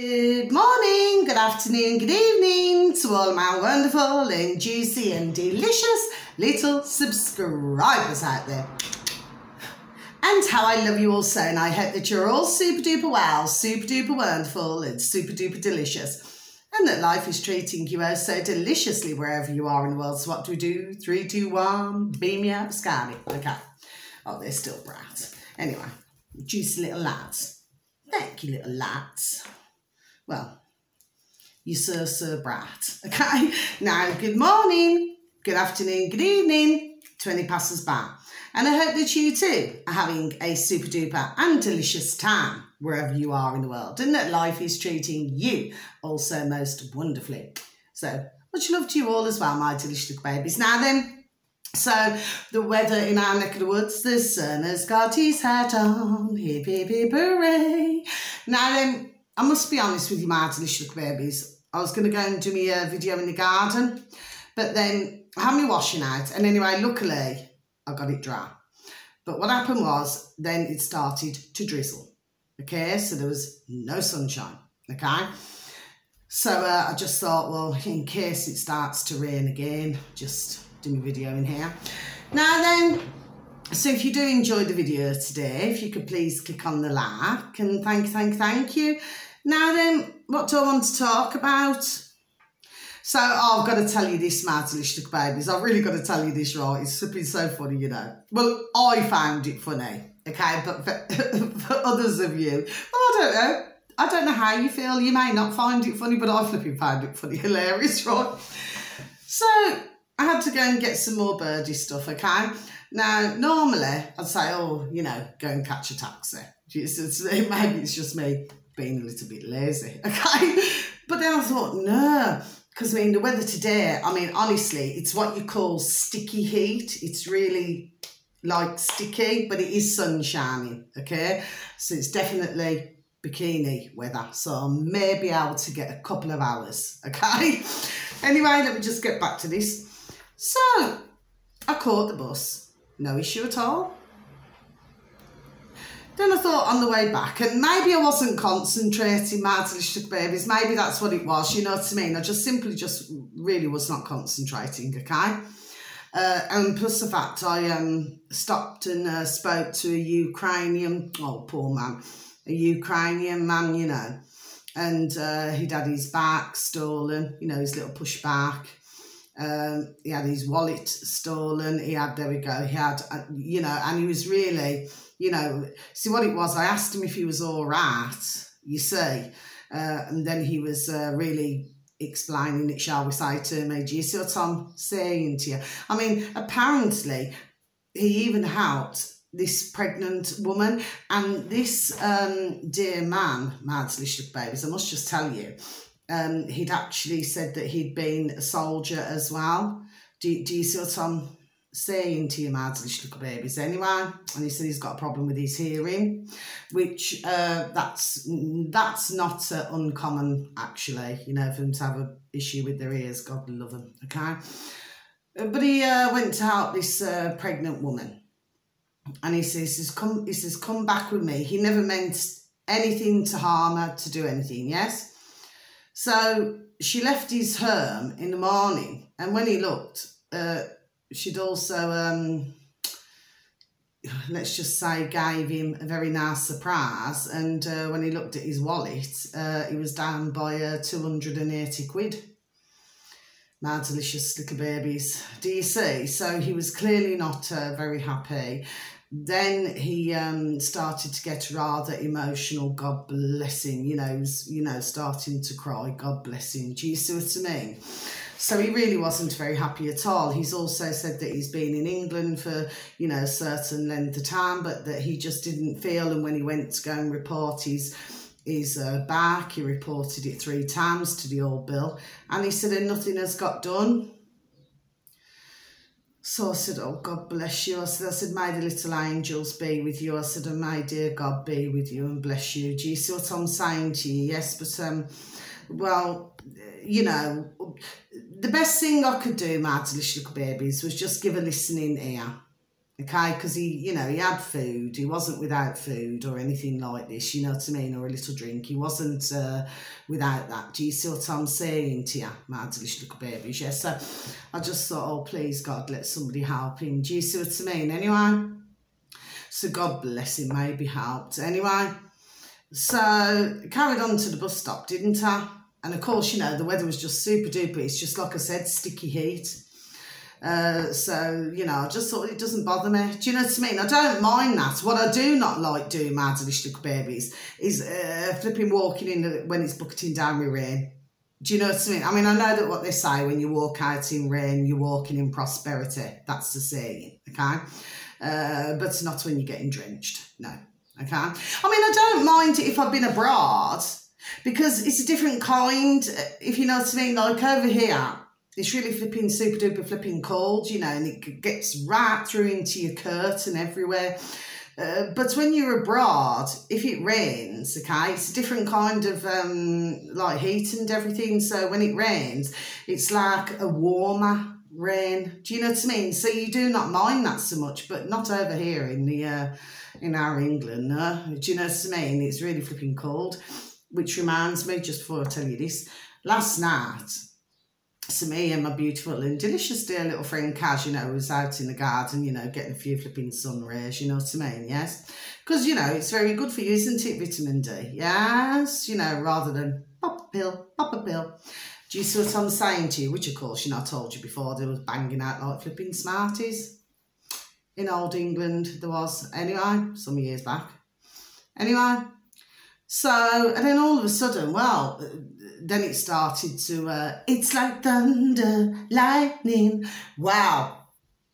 Good morning, good afternoon, good evening to all my wonderful and juicy and delicious little subscribers out there. And how I love you all so, and I hope that you're all super duper well, super duper wonderful, and super duper delicious. And that life is treating you oh so deliciously wherever you are in the world. So, what do we do? Three, two, one, beam you out, Scotty. Okay. Oh, they're still brats. Anyway, juicy little lads. Thank you, little lads well, you sir, sir brat. Okay, now good morning, good afternoon, good evening to any passers by. And I hope that you too are having a super duper and delicious time wherever you are in the world and that life is treating you also most wonderfully. So, much love to you all as well, my delicious babies. Now then, so the weather in our neck of the woods, the sun has got his hat on, hip hip hip hooray. Now then, I must be honest with you, my delicious babies. I was going to go and do me a video in the garden, but then I had me washing out. And anyway, luckily, I got it dry. But what happened was, then it started to drizzle. Okay, so there was no sunshine. Okay. So uh, I just thought, well, in case it starts to rain again, just do my video in here. Now then, so if you do enjoy the video today, if you could please click on the like and thank, thank, thank you. Now then, what do I want to talk about? So oh, I've got to tell you this, delicious babies. I've really got to tell you this, right? It's been so funny, you know. Well, I found it funny, okay? But for, for others of you, well, I don't know. I don't know how you feel. You may not find it funny, but I flipping found it funny, hilarious, right? So I had to go and get some more birdie stuff, okay? Now, normally I'd say, oh, you know, go and catch a taxi. maybe it's just me being a little bit lazy, okay? But then I thought, no, because I mean, the weather today, I mean, honestly, it's what you call sticky heat. It's really like sticky, but it is sun shining, okay? So it's definitely bikini weather. So I may be able to get a couple of hours, okay? anyway, let me just get back to this. So I caught the bus, no issue at all. Then I thought on the way back, and maybe I wasn't concentrating, my delicious babies. Maybe that's what it was. You know what I mean? I just simply just really was not concentrating. Okay. Uh, and plus the fact I um, stopped and uh, spoke to a Ukrainian, oh poor man, a Ukrainian man, you know, and uh, he'd had his back stolen, you know, his little pushback. Um, he had his wallet stolen. He had, there we go, he had, uh, you know, and he was really, you know, see what it was. I asked him if he was all right, you see, uh, and then he was uh, really explaining it, shall we say, to me. Do you see what I'm saying to you? I mean, apparently, he even helped this pregnant woman and this um, dear man, Mads Lishuk babies, I must just tell you, um, he'd actually said that he'd been a soldier as well. Do, do you see what I'm saying to your Mads little babies anyway? And he said he's got a problem with his hearing, which uh, that's that's not uh, uncommon actually, you know, for them to have an issue with their ears. God love them, okay? But he uh, went to help this uh, pregnant woman. And he says, he says, come, he says, come back with me. He never meant anything to harm her, to do anything, yes? So she left his home in the morning, and when he looked, uh, she'd also, um, let's just say, gave him a very nice surprise. And uh, when he looked at his wallet, uh, he was down by uh, 280 quid. My delicious little babies. Do you see? So he was clearly not uh, very happy. Then he um, started to get rather emotional. God bless him. You know, was, you know, starting to cry. God bless him. Do you see what I mean? So he really wasn't very happy at all. He's also said that he's been in England for, you know, a certain length of time, but that he just didn't feel. And when he went to go and report his his uh, back, he reported it three times to the old bill. And he said, and nothing has got done. So I said, oh, God bless you. I said, I said, may the little angels be with you. I said, and may dear God be with you and bless you. Do you see what I'm saying to you? Yes, but, um, well, you know, the best thing I could do, my delicious little babies, was just give a listening ear. okay? Because he you know he had food. He wasn't without food or anything like this you know what i mean? Or a little drink. He wasn't uh, without that. Do you see what i'm saying to you my delicious little babies? Yeah so i just thought oh please god let somebody help him. Do you see what i mean? Anyway so god bless him maybe helped. Anyway so carried on to the bus stop didn't i and of course you know the weather was just super duper it's just like i said sticky heat uh, so, you know, I just thought it doesn't bother me. Do you know what I mean? I don't mind that. What I do not like doing, my delicious babies, is uh, flipping walking in the, when it's bucketing down with rain. Do you know what I mean? I mean, I know that what they say when you walk out in rain, you're walking in prosperity. That's the saying, okay? Uh, but not when you're getting drenched. No, okay? I mean, I don't mind if I've been abroad because it's a different kind, if you know what I mean. Like over here, it's really flipping super duper flipping cold, you know, and it gets right through into your curtain everywhere. Uh, but when you're abroad, if it rains, okay, it's a different kind of um, like heat and everything. So when it rains, it's like a warmer rain. Do you know what I mean? So you do not mind that so much, but not over here in the uh, in our England. Do you know what I mean? It's really flipping cold. Which reminds me, just before I tell you this, last night to me and my beautiful and delicious dear little friend Kaz, you know, was out in the garden, you know, getting a few flipping sun rays, you know what I mean, yes? Because, you know, it's very good for you, isn't it, vitamin D? Yes, you know, rather than pop a pill, pop a pill. Do you see what I'm saying to you? Which, of course, you know, I told you before, they was banging out like flipping Smarties. In old England, there was, anyway, some years back. Anyway, so, and then all of a sudden, well, then it started to, uh, it's like thunder, lightning. Wow,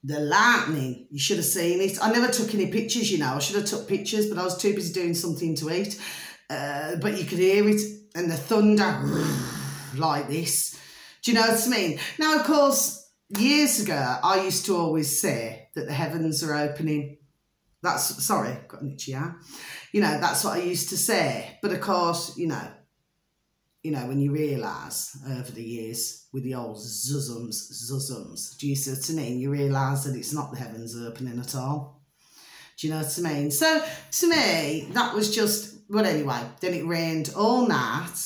the lightning. You should have seen it. I never took any pictures, you know. I should have took pictures, but I was too busy doing something to eat. Uh, but you could hear it and the thunder like this. Do you know what I mean? Now, of course, years ago, I used to always say that the heavens are opening. That's, sorry, got an itchy eye. You know, that's what I used to say. But of course, you know, you know, when you realise over the years with the old zuzums, zuzums, do you see what I mean? You realise that it's not the heavens opening at all. Do you know what I mean? So to me, that was just, well, anyway, then it rained all night.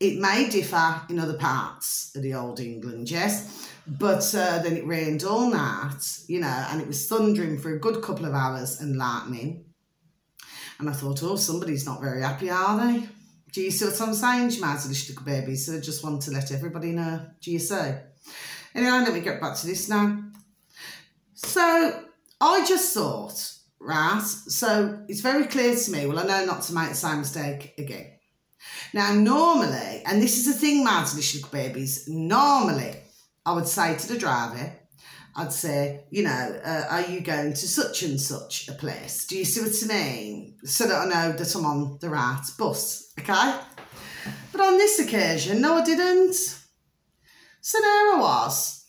It may differ in other parts of the old England, yes, but uh, then it rained all night, you know, and it was thundering for a good couple of hours and lightning. And I thought, oh, somebody's not very happy, are they? Do you see what I'm saying? She might as well have little baby, so I just want to let everybody know. Do you see? Anyway, let me get back to this now. So I just thought, right, so it's very clear to me, well, I know not to make the same mistake again. Now, normally, and this is the thing, my little babies, normally I would say to the driver, I'd say, you know, uh, are you going to such and such a place? Do you see what I mean? So that I know that I'm on the right bus, okay? But on this occasion, no, I didn't. So there I was.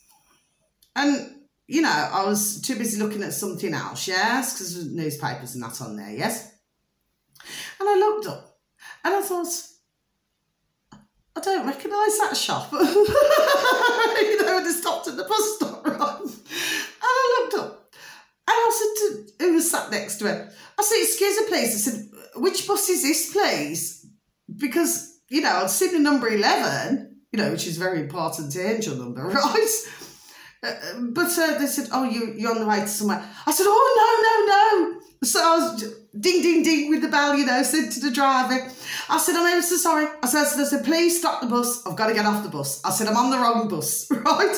And, you know, I was too busy looking at something else, yes? Because newspapers and that on there, yes? And I looked up and I thought, I don't recognise that shop. you know, they stopped at the bus stop, right? And I looked up and I said to who was sat next to it, I said, excuse me, please. I said, which bus is this, please? Because, you know, I'd seen the number 11, you know, which is very important angel number, right? Uh, but uh, they said, oh, you, you're on the way to somewhere. I said, oh, no, no, no. So I was ding, ding, ding with the bell, you know, said to the driver. I said, I'm ever so sorry. I said, I said, please stop the bus. I've got to get off the bus. I said, I'm on the wrong bus, right?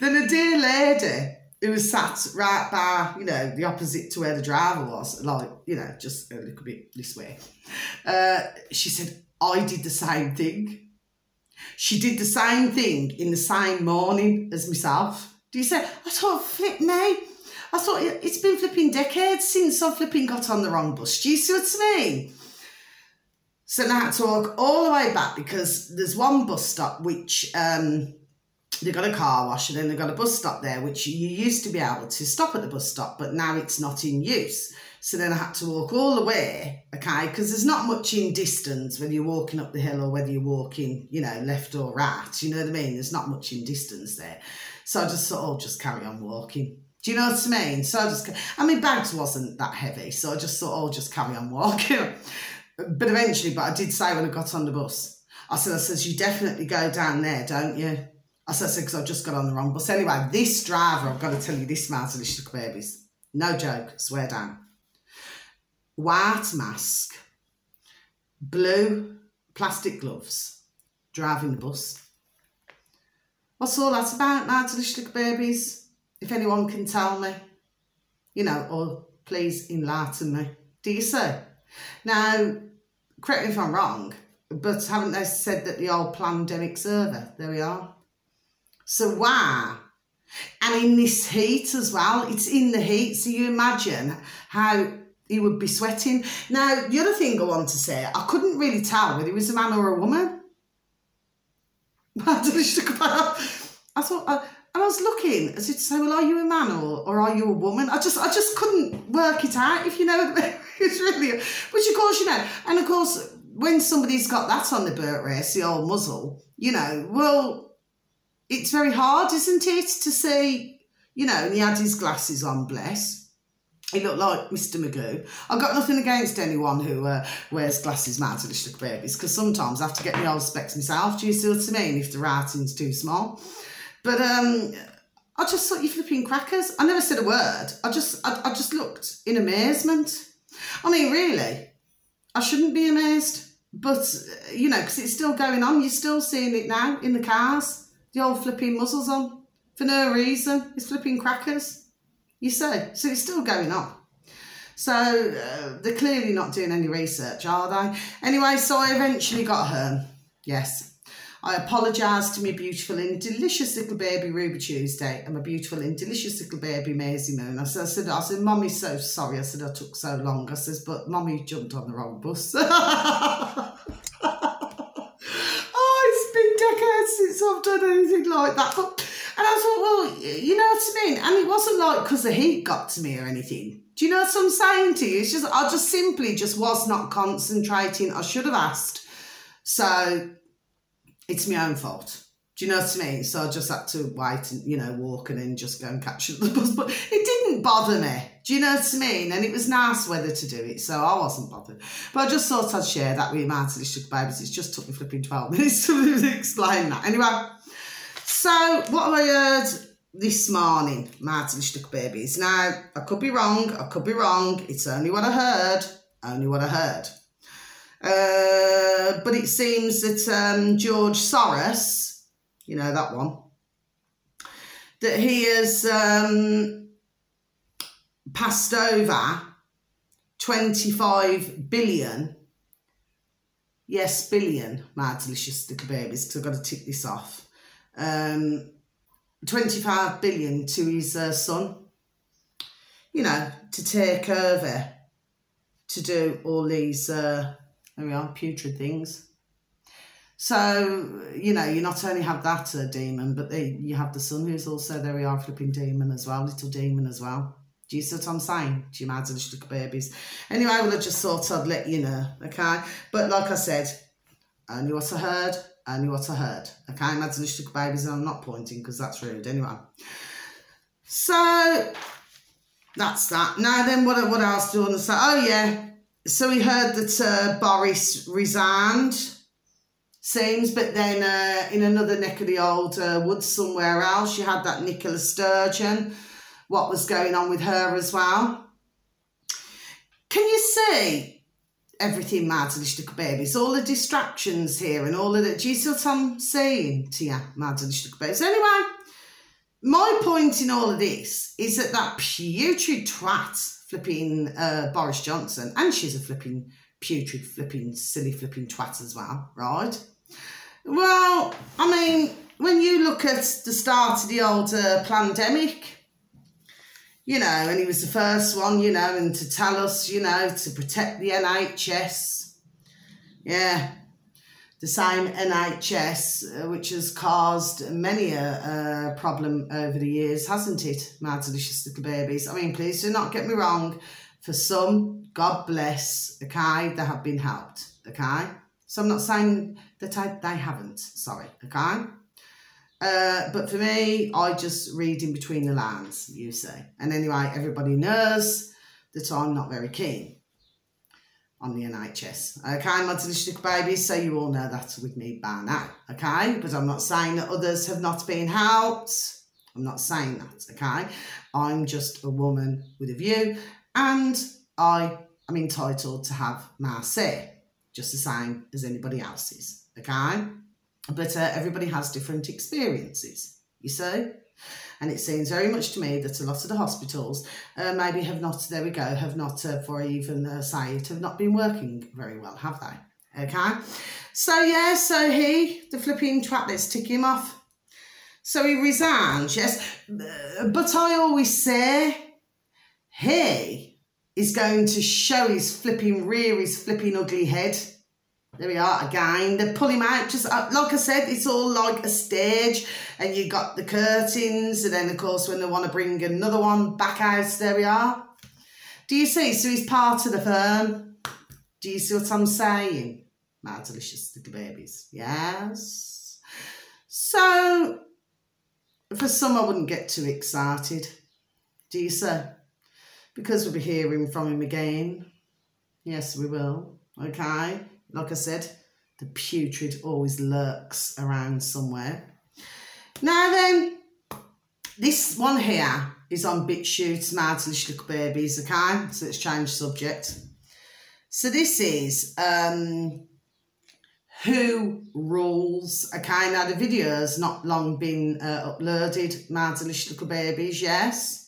Then a dear lady who was sat right by, you know, the opposite to where the driver was, like, you know, just a little bit this way. Uh, she said, I did the same thing. She did the same thing in the same morning as myself. Do you say, I thought, flip me. I thought, it's been flipping decades since I flipping got on the wrong bus. Do you see what I mean? So now I had to walk all the way back because there's one bus stop which um, they've got a car wash and then they've got a bus stop there, which you used to be able to stop at the bus stop, but now it's not in use. So then I had to walk all the way, okay, because there's not much in distance whether you're walking up the hill or whether you're walking, you know, left or right. You know what I mean? There's not much in distance there. So I just thought, oh, just carry on walking. Do you know what I mean? So I just, I mean, bags wasn't that heavy, so I just thought, I'll just carry on walking. but eventually, but I did say when I got on the bus, I said, I says, you definitely go down there, don't you? I said, because I've just got on the wrong bus. Anyway, this driver, I've got to tell you, this smells delicious babies. No joke, swear down. White mask, blue plastic gloves, driving the bus. What's all that about, my delicious babies? If anyone can tell me, you know, or please enlighten me. Do you see? Now, correct me if I'm wrong, but haven't they said that the old pandemic's over? There we are. So why? And in this heat as well, it's in the heat, so you imagine how he would be sweating. Now, the other thing I want to say, I couldn't really tell whether he was a man or a woman. I thought, uh, and I was looking, as if to say, well, are you a man or, or are you a woman? I just, I just couldn't work it out, if you know. it's really, which of course, you know, and of course, when somebody's got that on the Burt race, the old muzzle, you know, well, it's very hard, isn't it, to see, you know, and he had his glasses on, bless. He looked like Mr. Magoo. I've got nothing against anyone who uh, wears glasses mad to little babies because sometimes I have to get my old specs myself. Do you see what I mean? If the writing's too small. But um, I just thought you flipping crackers. I never said a word. I just, I, I just looked in amazement. I mean, really, I shouldn't be amazed. But, you know, because it's still going on. You're still seeing it now in the cars. The old flipping muzzles on. For no reason. It's flipping crackers. You see. So it's still going on. So uh, they're clearly not doing any research, are they? Anyway, so I eventually got home. Yes, I apologise to my beautiful and delicious little baby Ruby Tuesday and my beautiful and delicious little baby Maisie Moon. I said, I said, I said, Mommy's so sorry. I said, I took so long. I says, but Mommy jumped on the wrong bus. oh, it's been decades since Done anything like that. But, and I thought, well, you know what I mean? And it wasn't like because the heat got to me or anything. Do you know what I'm saying to you? It's just, I just simply just was not concentrating. I should have asked. So it's my own fault. Do you know what I mean? So I just had to wait and, you know, walk and then just go and catch the bus. But it didn't bother me. Do you know what I mean? And it was nice weather to do it, so I wasn't bothered. But I just thought I'd share that with you, Martin Sugar Babies. It just took me flipping 12 minutes to explain that. Anyway, so what have I heard this morning, Martin Sugar Babies? Now, I could be wrong, I could be wrong. It's only what I heard, only what I heard. Uh, but it seems that um, George Soros, you know that one, that he has um, passed over 25 billion, yes, billion, my delicious little babies, because I've got to tick this off, um, 25 billion to his uh, son, you know, to take over, to do all these uh, there we are, putrid things. So, you know, you not only have that uh, demon, but they, you have the son who's also, there we are, flipping demon as well, little demon as well. Do you see what I'm saying? Do you imagine little babies? Anyway, I well, I just thought I'd let you know, okay? But like I said, only what I heard, only what I heard. Okay, imagine the little babies, and I'm not pointing because that's rude anyway. So, that's that. Now then, what, what else do you want to say? Oh, yeah, so we heard that uh, Boris resigned, seems, but then uh, in another neck of the old uh, woods somewhere else, you had that Nicola Sturgeon, what was going on with her as well. Can you see everything mad to little babies? All the distractions here and all of the, do you see what I'm saying to you, mad to little babies? Anyway, my point in all of this is that that putrid twat flipping uh, Boris Johnson, and she's a flipping putrid, flipping, silly, flipping twat as well, right? Well, I mean, when you look at the start of the old uh, pandemic, you know, and he was the first one, you know, and to tell us, you know, to protect the NHS. Yeah, the same NHS, uh, which has caused many a, a, problem over the years, hasn't it, my delicious little babies? I mean, please do not get me wrong. For some, God bless, okay, they have been helped, okay? So I'm not saying that I, they haven't, sorry, okay? Uh, but for me, I just read in between the lines, you say. And anyway, everybody knows that I'm not very keen on the NHS. Okay, my delicious babies, so you all know that with me by now. Okay, but I'm not saying that others have not been helped. I'm not saying that, okay? I'm just a woman with a view and I am entitled to have my say, just the same as anybody else's, okay? But uh, everybody has different experiences, you see? And it seems very much to me that a lot of the hospitals uh, maybe have not, there we go, have not, uh, for even uh, say it, have not been working very well, have they? Okay? So, yeah, so he, the flipping twat, let's tick him off. So he resigns, yes. But I always say, he is going to show his flipping rear, his flipping ugly head there we are again. They pull him out. Just uh, like I said, it's all like a stage, and you got the curtains, and then of course when they want to bring another one back out, there we are. Do you see? So he's part of the firm. Do you see what I'm saying? My delicious little babies. Yes. So for some, I wouldn't get too excited. Do you see? Because we'll be hearing from him again. Yes, we will. Okay. Like I said, the putrid always lurks around somewhere. Now then, this one here is on BitChute, Martlish Little Babies, okay? So let's change subject. So this is um, Who Rules, okay? Now the video's not long been uh, uploaded, Martlish Little Babies, yes?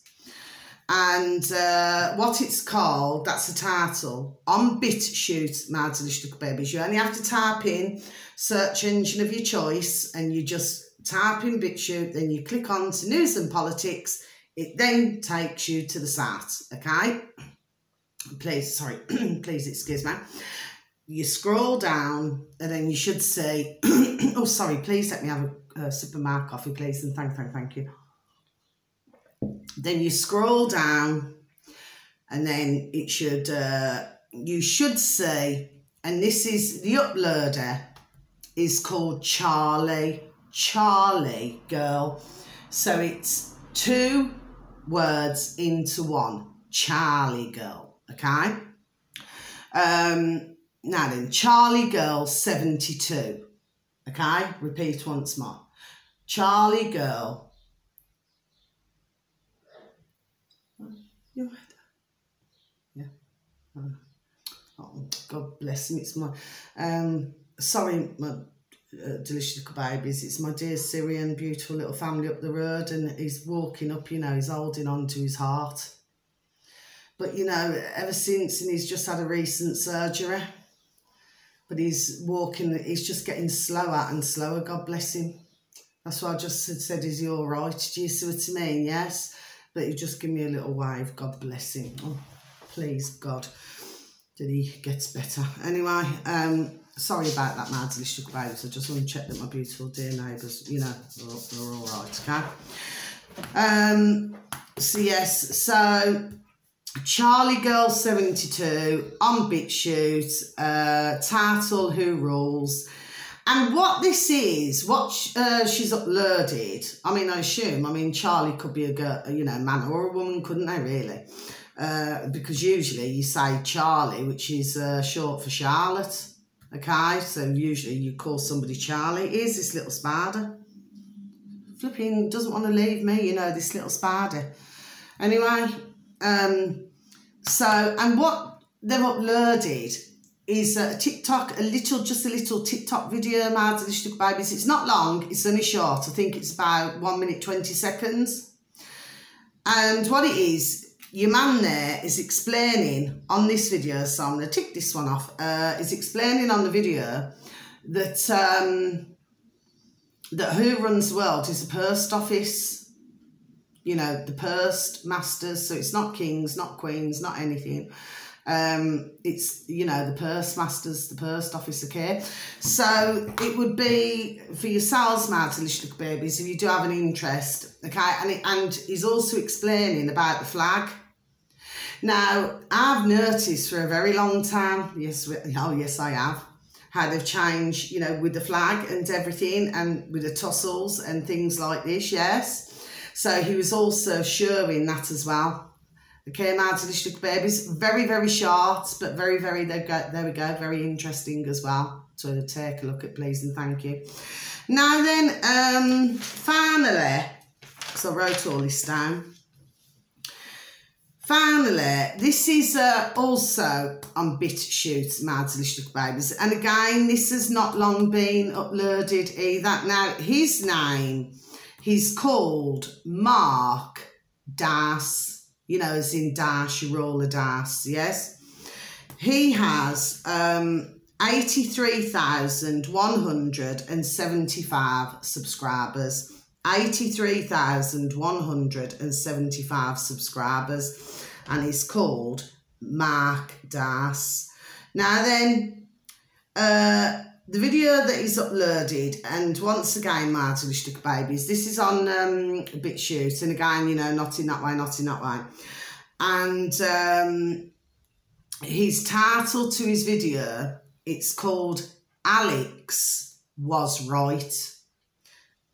And uh, what it's called, that's the title, on BitChute, My Delicious Babies. You only have to type in search engine of your choice and you just type in BitChute, then you click on to news and politics. It then takes you to the site, okay? Please, sorry, please excuse me. You scroll down and then you should say, oh, sorry, please let me have a, a sip of my coffee, please, and thank, thank, thank you. Then you scroll down and then it should, uh, you should say, and this is the uploader is called Charlie, Charlie girl. So it's two words into one, Charlie girl, okay? Um, now then, Charlie girl 72, okay? Repeat once more. Charlie girl You're right. Yeah. Uh, oh, God bless him. It's my. Um, sorry, my uh, delicious babies. It's my dear Syrian, beautiful little family up the road, and he's walking up. You know, he's holding on to his heart. But you know, ever since, and he's just had a recent surgery. But he's walking. He's just getting slower and slower. God bless him. That's why I just said, "Is he all right?" Do you see what I mean? Yes but he just give me a little wave. God bless him. Oh, please, God, he gets better. Anyway, um, sorry about that, mad delicious babes. I just want to check that my beautiful dear neighbours, you know, are, are all right, okay? Um, so, yes, so Charlie Girl 72 on BitChute, uh, Title Who Rules. And what this is, what uh, she's uploaded, I mean, I assume, I mean, Charlie could be a girl, you know, man or a woman, couldn't they, really? Uh, because usually you say Charlie, which is uh, short for Charlotte. Okay, so usually you call somebody Charlie. Here's this little spider. Flipping doesn't want to leave me, you know, this little spider. Anyway, um, so, and what they've uploaded is a TikTok, a little, just a little TikTok video, my delicious babies. It's not long, it's only short. I think it's about one minute, 20 seconds. And what it is, your man there is explaining on this video, so I'm going to tick this one off, uh, is explaining on the video that um, that who runs the world is the post office, you know, the post masters, so it's not kings, not queens, not anything. Um, it's, you know, the purse masters, the post officer care. So it would be for your Martin Lishnook babies, if you do have an interest, okay? And, it, and he's also explaining about the flag. Now, I've noticed for a very long time, yes, oh yes, I have, how they've changed, you know, with the flag and everything and with the tussles and things like this, yes. So he was also showing that as well. Came Okay, my delicious babies, very, very short, but very, very, there, go, there we go, very interesting as well So take a look at, please, and thank you. Now then, um, finally, because I wrote all this down, Finally, this is uh, also on BitChute, my delicious babies. And again, this has not long been uploaded either. Now, his name, he's called Mark Dice, you know, as in dash, you roll a das, yes? He has um, 83,175 subscribers. 83,175 subscribers and he's called Mark Dice. Now then, uh, the video that he's uploaded, and once again, my delicious babies, this is on um, BitChute, and again, you know, not in that way, not in that way. And um, his title to his video, it's called Alex Was Right.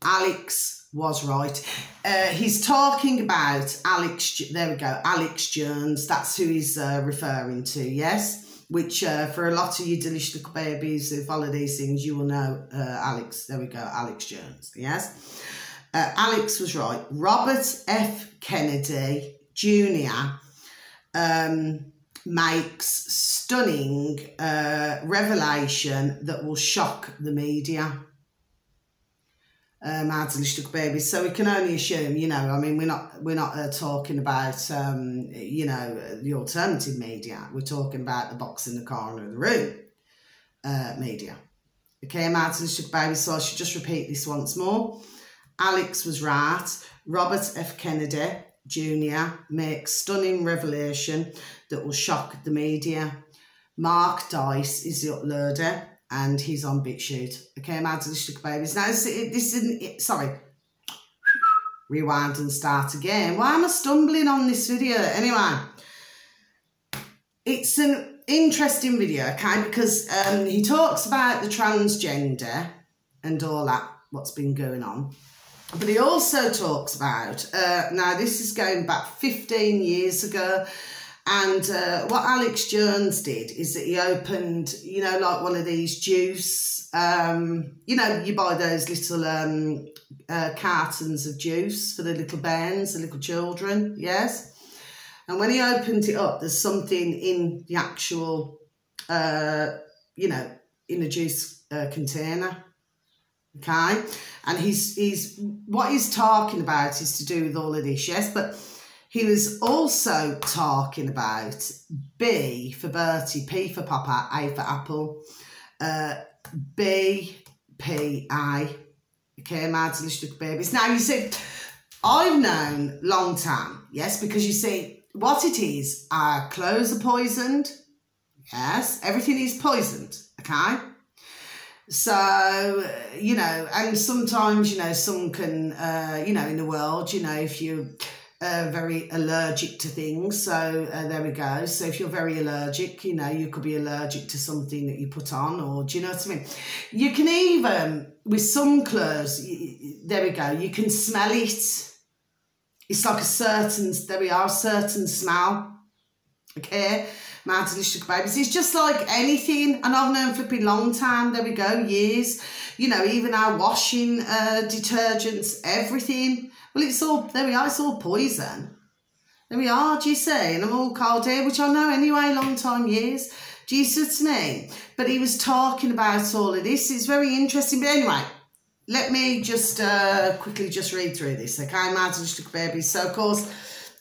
Alex was right. Uh, he's talking about Alex, there we go, Alex Jones. That's who he's uh, referring to, yes? Which uh, for a lot of you delicious little babies who follow these things, you will know uh, Alex. There we go, Alex Jones, yes? Uh, Alex was right. Robert F. Kennedy Jr. Um, makes stunning uh, revelation that will shock the media um, Arzlich babies. So we can only assume, you know, I mean, we're not we're not uh, talking about, um, you know, the alternative media. We're talking about the box in the corner of the room uh, media. Okay, Arzlich baby, So I should just repeat this once more. Alex was right. Robert F. Kennedy Jr. makes stunning revelation that will shock the media. Mark Dice is the uploader and he's on BitChute. Okay, my delicious babies. Now, this, this isn't, sorry, rewind and start again. Why am I stumbling on this video? Anyway, it's an interesting video, okay, because um, he talks about the transgender and all that, what's been going on. But he also talks about, uh, now this is going back 15 years ago, and uh, what Alex Jones did is that he opened, you know, like one of these juice, um, you know, you buy those little um, uh, cartons of juice for the little bands, the little children, yes? And when he opened it up, there's something in the actual, uh, you know, in the juice uh, container, okay? And he's, he's, what he's talking about is to do with all of this, yes? But he was also talking about B for Bertie, P for Papa, A for Apple, uh, B, P, I. Okay, mad delicious babies. Now you see, I've known long time, yes, because you see, what it is, our clothes are poisoned. Yes, everything is poisoned, okay? So, you know, and sometimes, you know, some can, uh, you know, in the world, you know, if you uh, very allergic to things. So uh, there we go. So if you're very allergic, you know, you could be allergic to something that you put on, or do you know what I mean? You can even, with some clothes, there we go, you can smell it. It's like a certain, there we are, certain smell. Okay, my delicious babies. It's just like anything, and I've known flipping long time. There we go, years. You know, even our washing uh, detergents, everything well, it's all, there we are, it's all poison. There we are, do you see? And I'm all cold here, which I know anyway, long time years. Do you see to me? But he was talking about all of this. It's very interesting. But anyway, let me just uh, quickly just read through this, okay? My Little Baby. So, of course,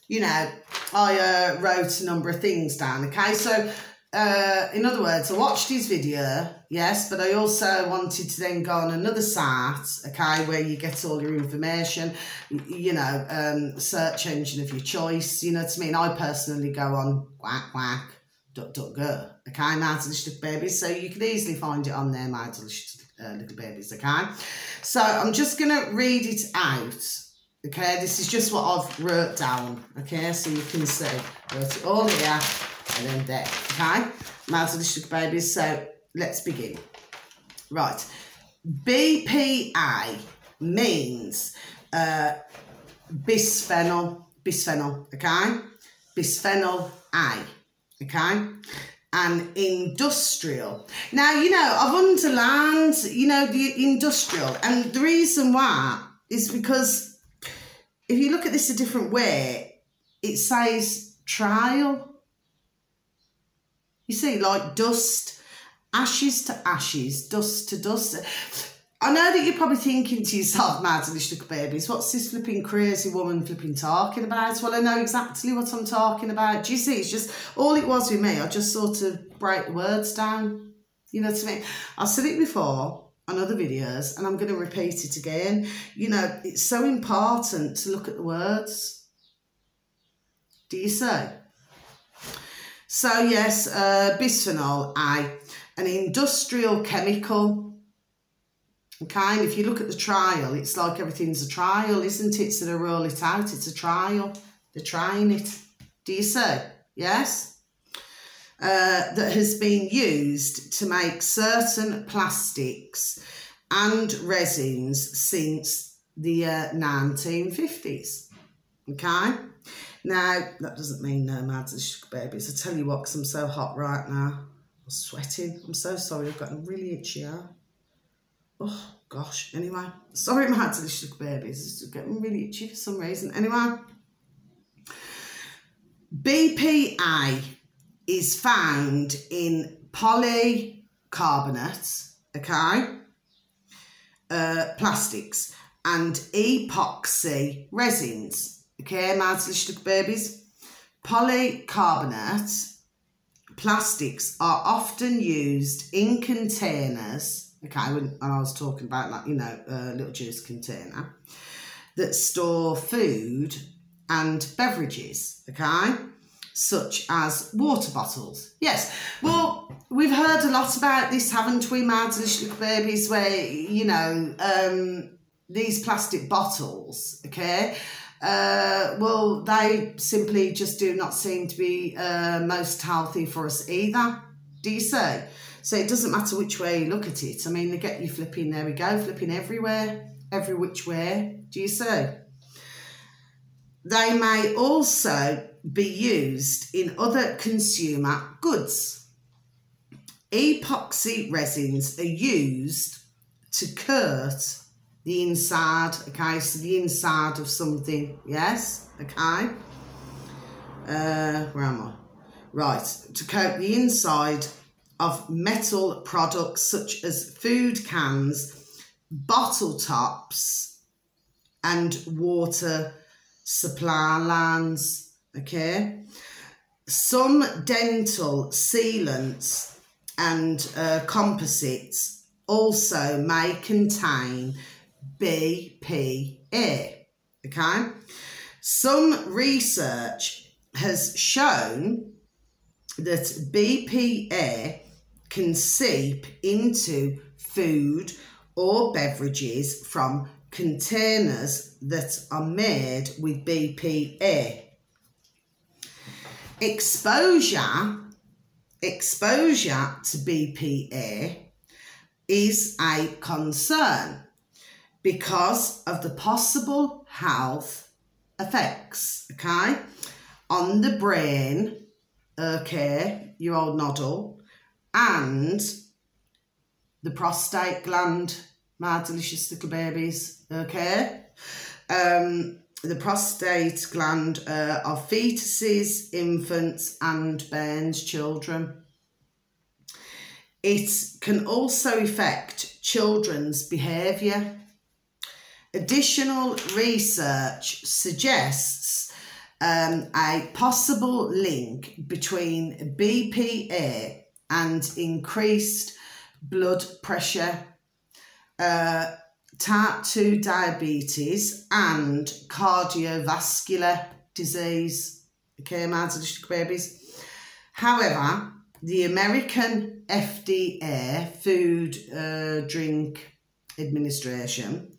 you know, I uh, wrote a number of things down, okay? So, uh, in other words, I watched his video, yes, but I also wanted to then go on another site, okay, where you get all your information, you know, um, search engine of your choice, you know what I mean? I personally go on whack whack, duck duck go, okay, my delicious babies, so you can easily find it on there, my delicious uh, little babies, okay? So I'm just going to read it out, okay? This is just what I've wrote down, okay, so you can see, wrote it all here, and then there. Okay, the Sugar Babies. So let's begin. Right. BPA means uh, bisphenol, bisphenol, okay? Bisphenol A, okay? And industrial. Now, you know, I've underlined, you know, the industrial, and the reason why is because if you look at this a different way, it says trial. You see, like dust, ashes to ashes, dust to dust. I know that you're probably thinking to yourself, mad little babies, what's this flipping crazy woman flipping talking about? Well, I know exactly what I'm talking about. Do you see? It's just all it was with me. I just sort of break words down. You know what I mean? I've said it before on other videos and I'm going to repeat it again. You know, it's so important to look at the words. Do you say? So yes, uh, bisphenol A, an industrial chemical Okay, if you look at the trial, it's like everything's a trial, isn't it? So they roll it out, it's a trial. They're trying it. Do you see? Yes? Uh, that has been used to make certain plastics and resins since the uh, 1950s. Okay? Now, that doesn't mean no mads and sugar babies. I tell you what, because I'm so hot right now. I'm sweating. I'm so sorry. I've got a really itchy. Oh, gosh. Anyway, sorry my delicious babies. It's getting really itchy for some reason. Anyway, BPA is found in polycarbonates, okay, uh, plastics, and epoxy resins, okay, my delicious babies. Polycarbonate plastics are often used in containers okay, when I was talking about like, you know, a little juice container that store food and beverages, okay, such as water bottles. Yes, well, we've heard a lot about this, haven't we, mad little babies, where, you know, um, these plastic bottles, okay, uh, well, they simply just do not seem to be uh, most healthy for us either. Do you say? So it doesn't matter which way you look at it. I mean, they get you flipping, there we go, flipping everywhere, every which way. Do you see? They may also be used in other consumer goods. Epoxy resins are used to coat the inside, okay, so the inside of something, yes, okay. Uh, where am I? Right, to coat the inside of metal products such as food cans, bottle tops, and water supply lines. Okay. Some dental sealants and uh, composites also may contain BPA. Okay. Some research has shown that BPA can seep into food or beverages from containers that are made with BPA. Exposure, exposure to BPA is a concern because of the possible health effects, okay, on the brain, okay, your old noddle, and the prostate gland, my delicious little babies, okay? Um, the prostate gland uh, of fetuses, infants, and Burns children. It can also affect children's behaviour. Additional research suggests um, a possible link between BPA and increased blood pressure, uh, type 2 diabetes, and cardiovascular disease. Okay, my babies. However, the American FDA, Food uh, Drink Administration,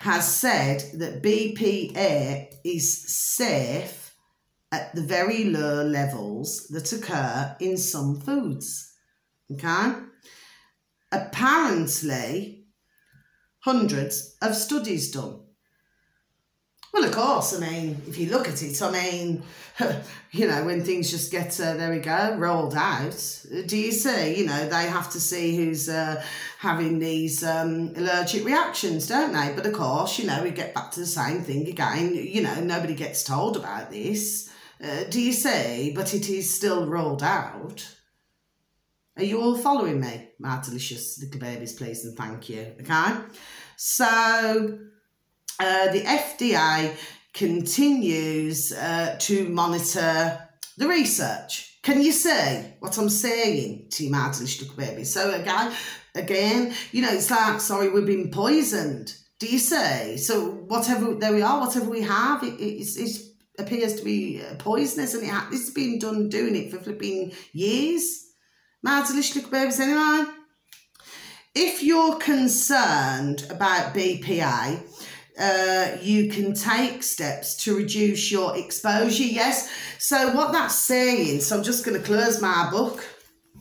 has said that BPA is safe at the very low levels that occur in some foods. Okay? apparently hundreds of studies done. Well, of course, I mean, if you look at it, I mean, you know, when things just get, uh, there we go, rolled out, do you see, you know, they have to see who's uh, having these um, allergic reactions, don't they? But of course, you know, we get back to the same thing again, you know, nobody gets told about this, uh, do you see? But it is still rolled out. Are you all following me? My delicious little babies, please and thank you, okay? So, uh, the FDA continues uh, to monitor the research. Can you see what I'm saying to you, my baby? So again, again, you know, it's like, sorry, we've been poisoned. Do you see? So whatever, there we are, whatever we have, it, it, it appears to be poisonous and it this has been done doing it for flipping years. My little babies anyway. If you're concerned about BPA, uh, you can take steps to reduce your exposure. Yes. So what that's saying, so I'm just going to close my book.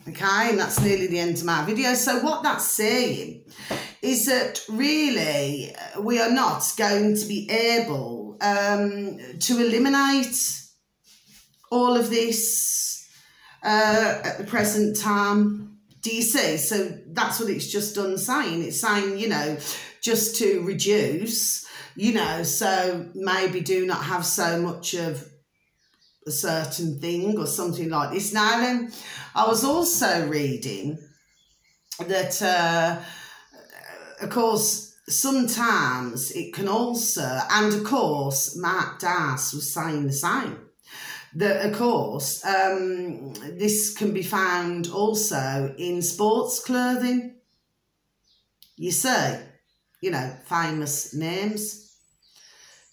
Okay, and that's nearly the end of my video. So what that's saying is that really uh, we are not going to be able um, to eliminate all of this uh, at the present time. Do you see? So that's what it's just done saying. It's saying, you know, just to reduce you know, so maybe do not have so much of a certain thing or something like this. Now then, I was also reading that, uh, of course, sometimes it can also, and of course, Mark Dice was saying the same. That of course, um, this can be found also in sports clothing. You see, you know, famous names.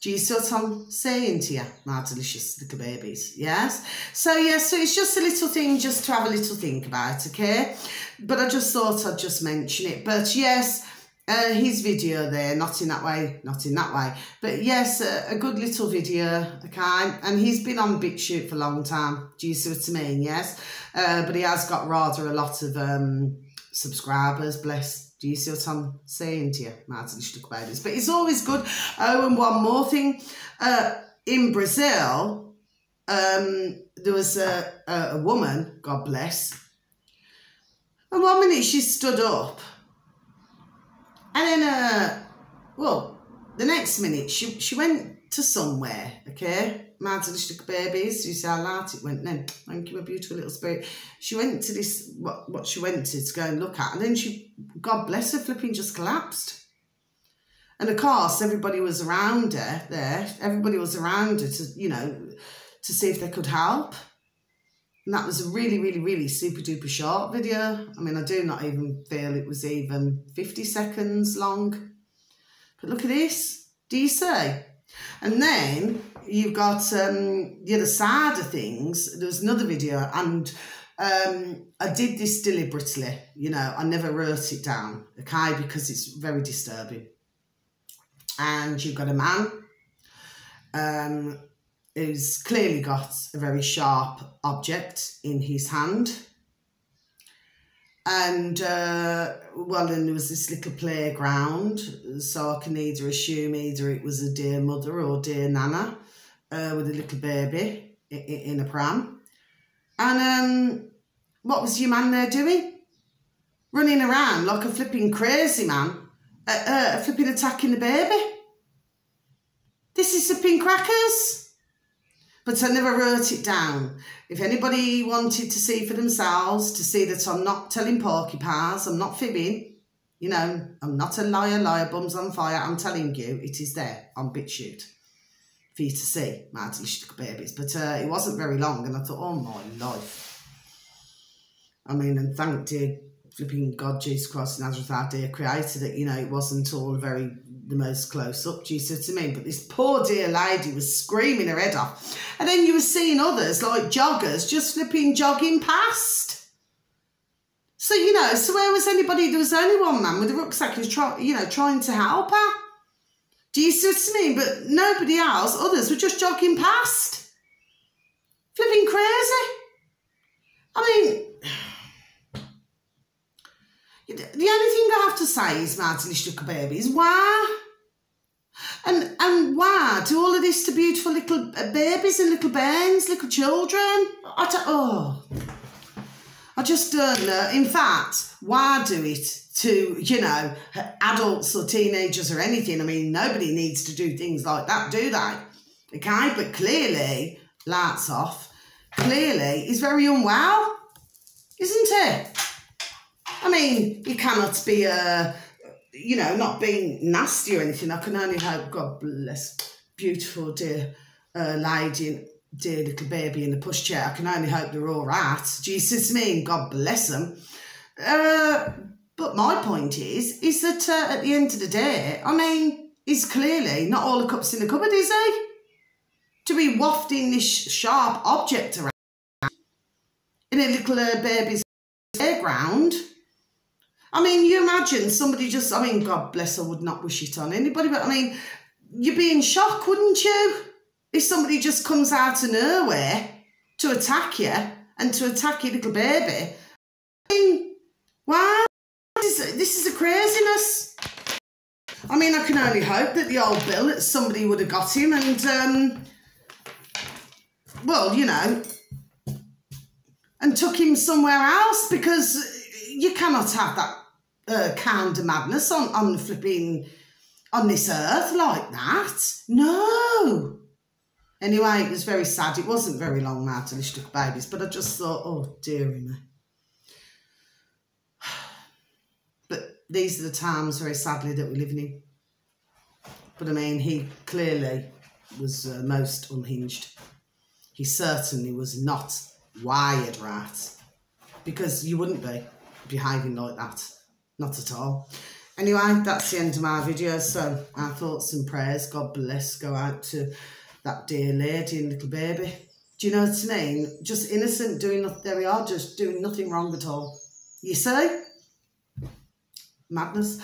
Do you see what I'm saying to you, my delicious little babies? Yes? So, yes, yeah, so it's just a little thing just to have a little think about, okay? But I just thought I'd just mention it. But, yes, uh, his video there, not in that way, not in that way. But, yes, a, a good little video, okay? And he's been on BitChute for a long time. Do you see what I mean? Yes? Uh, but he has got rather a lot of um, subscribers, bless do you see what I'm saying to you? Martin Stuckbaders. But it's always good. Oh, and one more thing. Uh, in Brazil, um, there was a, a, a woman, God bless, and one minute she stood up, and then, uh, well, the next minute she, she went to somewhere, okay? Martin babies, you see how light it went then. Thank you, my beautiful little spirit. She went to this, what, what she went to, to go and look at, and then she, God bless her, flipping just collapsed. And of course, everybody was around her there. Everybody was around her to, you know, to see if they could help. And that was a really, really, really super duper short video. I mean, I do not even feel it was even 50 seconds long. But look at this. Do you see? And then you've got um, the other side of things. There was another video, and um, I did this deliberately. You know, I never wrote it down, okay, because it's very disturbing. And you've got a man um, who's clearly got a very sharp object in his hand and uh, well, then there was this little playground, so I can either assume either it was a dear mother or dear nana uh, with a little baby in, a pram. And um, what was your man there doing? Running around like a flipping crazy man, uh, uh, flipping attacking the baby. This is flipping crackers but I never wrote it down. If anybody wanted to see for themselves, to see that I'm not telling porcupines, I'm not fibbing, you know, I'm not a liar, liar, bums on fire, I'm telling you, it is there on BitChute for you to see, my delicious babies. But uh, it wasn't very long, and I thought, oh my life. I mean, and thank dear flipping God, Jesus Christ, Nazareth, our dear Creator, that, you know, it wasn't all very the most close up, do you see what I mean? But this poor dear lady was screaming her head off. And then you were seeing others, like joggers, just flipping jogging past. So, you know, so where was anybody? There was only one man with a rucksack who's trying, you know, trying to help her. Do you see what I mean? But nobody else, others were just jogging past. Flipping crazy. I mean, The only thing I have to say is, my little babies, why? And and why do all of this to beautiful little babies and little bairns, little children? I don't, oh, just don't know. In fact, why do it to, you know, adults or teenagers or anything? I mean, nobody needs to do things like that, do they? Okay, but clearly, lights off, clearly he's very unwell, isn't he? I mean, you cannot be a, you know, not being nasty or anything. I can only hope, God bless, beautiful dear uh, lady, dear little baby in the pushchair. I can only hope they're all right. Jesus me, and God bless them. Uh, but my point is, is that uh, at the end of the day, I mean, he's clearly not all the cups in the cupboard, is he? To be wafting this sharp object around in a little uh, baby's playground. I mean, you imagine somebody just, I mean, God bless, I would not wish it on anybody, but I mean, you'd be in shock, wouldn't you? If somebody just comes out of nowhere to attack you and to attack your little baby. I mean, wow, this is, this is a craziness. I mean, I can only hope that the old Bill, that somebody would have got him and, um, well, you know, and took him somewhere else because you cannot have that uh, kind of madness on, on flipping, on this earth like that. No. Anyway, it was very sad. It wasn't very long now till took babies, but I just thought, oh, dearie me. But these are the times, very sadly, that we're living in. But I mean, he clearly was uh, most unhinged. He certainly was not wired right because you wouldn't be behaving like that. Not at all. Anyway, that's the end of my video. So our thoughts and prayers, God bless, go out to that dear lady and little baby. Do you know what I mean? Just innocent, doing nothing. There we are, just doing nothing wrong at all. You see? Madness.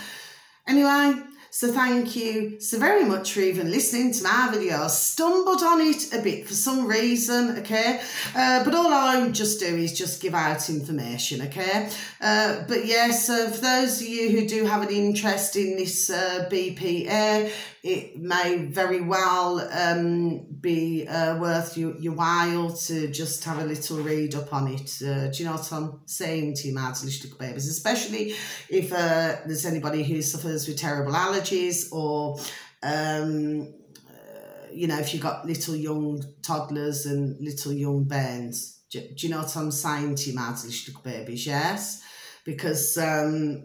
Anyway, so thank you so very much for even listening to my video. I stumbled on it a bit for some reason, okay? Uh, but all I would just do is just give out information, okay? Uh, but yes, uh, for those of you who do have an interest in this uh, BPA, it may very well um, be uh, worth you, your while to just have a little read up on it. Uh, do you know what I'm saying to you, Mads Little Babies? Especially if uh, there's anybody who suffers with terrible allergies or, um, uh, you know, if you've got little young toddlers and little young bairns. Do, do you know what I'm saying to you, Mads Little Babies? Yes. Because, um,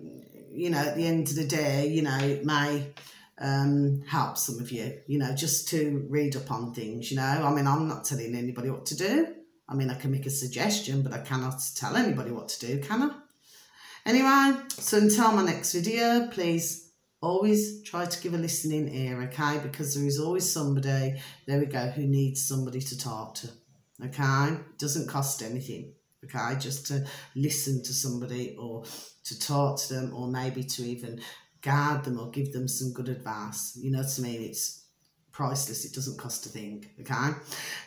you know, at the end of the day, you know, it may um, help some of you, you know, just to read up on things, you know. I mean, I'm not telling anybody what to do. I mean, I can make a suggestion, but I cannot tell anybody what to do, can I? Anyway, so until my next video, please always try to give a listening ear, okay? Because there is always somebody, there we go, who needs somebody to talk to, okay? Doesn't cost anything, okay? Just to listen to somebody or to talk to them or maybe to even guard them or give them some good advice. You know what I mean? It's priceless. It doesn't cost a thing, okay?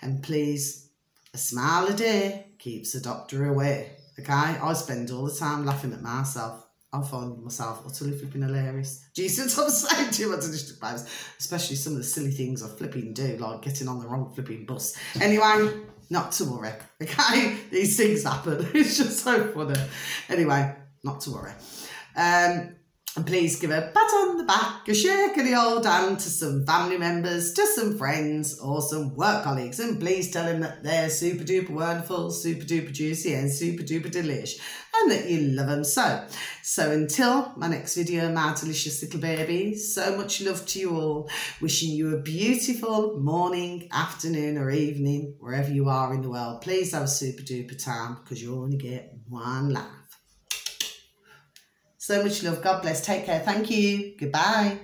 And please, a smile a day keeps the doctor away, okay? I spend all the time laughing at myself. I find myself utterly flipping hilarious. Jesus, I'm saying too much additional vibes, especially some of the silly things I flipping do, like getting on the wrong flipping bus. Anyway, not to worry, okay? These things happen. It's just so funny. Anyway, not to worry. Um, and please give a pat on the back, a shake of the old hand to some family members, to some friends, or some work colleagues. And please tell them that they're super duper wonderful, super duper juicy, and super duper delish, and that you love them so. So until my next video, my delicious little baby, so much love to you all. Wishing you a beautiful morning, afternoon, or evening, wherever you are in the world. Please have a super duper time because you only get one life. So much love. God bless. Take care. Thank you. Goodbye.